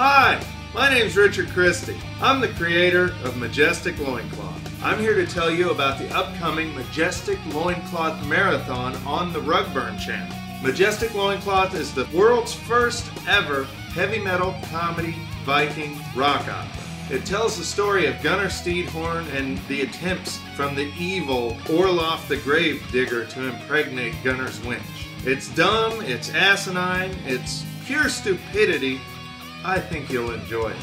Hi, my name's Richard Christy. I'm the creator of Majestic Loincloth. I'm here to tell you about the upcoming Majestic Loincloth Marathon on the Rugburn channel. Majestic Loincloth is the world's first ever heavy metal comedy Viking rock opera. It tells the story of Gunnar Steedhorn and the attempts from the evil Orloff the Grave Digger to impregnate Gunnar's winch. It's dumb, it's asinine, it's pure stupidity. I think you'll enjoy it.